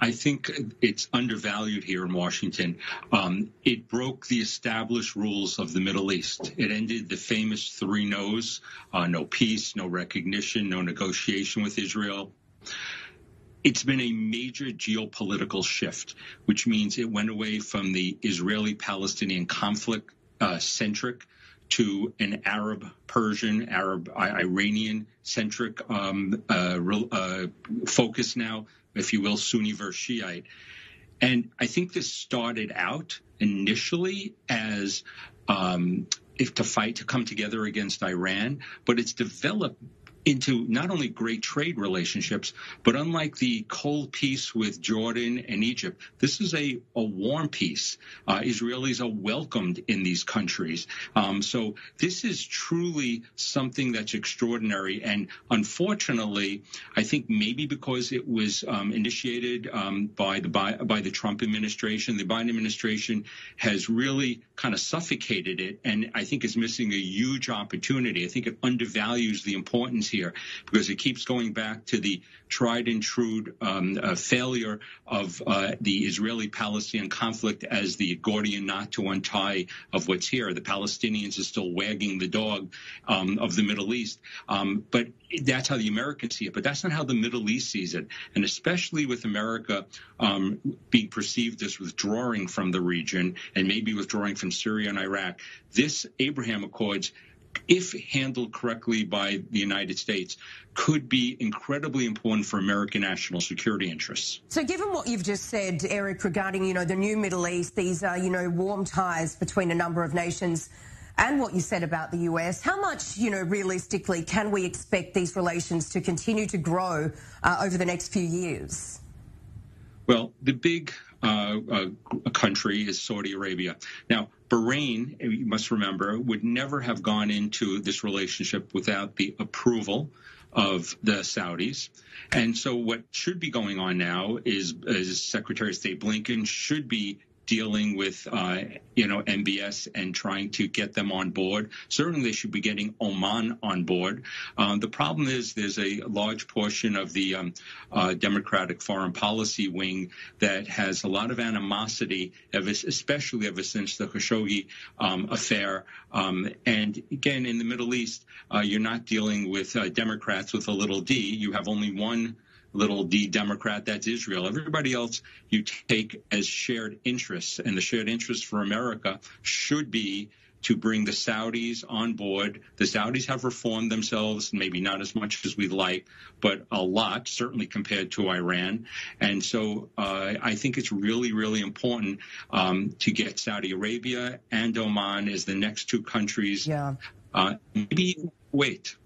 I think it's undervalued here in Washington. Um, it broke the established rules of the Middle East. It ended the famous three no's uh, no peace, no recognition, no negotiation with Israel. It's been a major geopolitical shift, which means it went away from the Israeli Palestinian conflict uh, centric to an Arab Persian, Arab Iranian centric um, uh, uh, focus now, if you will, Sunni versus Shiite. And I think this started out initially as um, if to fight to come together against Iran, but it's developed into not only great trade relationships, but unlike the cold peace with Jordan and Egypt, this is a, a warm peace. Uh, Israelis are welcomed in these countries. Um, so this is truly something that's extraordinary. And unfortunately, I think maybe because it was um, initiated um, by the by, by the Trump administration, the Biden administration has really kind of suffocated it, and I think is missing a huge opportunity. I think it undervalues the importance here here because it keeps going back to the tried and true um, uh, failure of uh, the Israeli Palestinian conflict as the Gordian knot to untie of what's here. The Palestinians are still wagging the dog um, of the Middle East. Um, but that's how the Americans see it. But that's not how the Middle East sees it. And especially with America um, being perceived as withdrawing from the region and maybe withdrawing from Syria and Iraq, this Abraham Accords if handled correctly by the United States, could be incredibly important for American national security interests. So, given what you've just said, Eric, regarding you know the new Middle East, these are you know warm ties between a number of nations. And what you said about the US, how much, you know, realistically can we expect these relations to continue to grow uh, over the next few years? Well, the big uh, uh, country is Saudi Arabia. Now, Bahrain, you must remember, would never have gone into this relationship without the approval of the Saudis. And so what should be going on now is, is Secretary of State Blinken should be dealing with, uh, you know, MBS and trying to get them on board. Certainly, they should be getting Oman on board. Um, the problem is there's a large portion of the um, uh, Democratic foreign policy wing that has a lot of animosity, especially ever since the Khashoggi um, affair. Um, and again, in the Middle East, uh, you're not dealing with uh, Democrats with a little d. You have only one little d Democrat, that's Israel. Everybody else you take as shared interests, and the shared interests for America should be to bring the Saudis on board. The Saudis have reformed themselves, maybe not as much as we'd like, but a lot, certainly compared to Iran. And so uh, I think it's really, really important um, to get Saudi Arabia and Oman as the next two countries. Yeah. Uh, maybe wait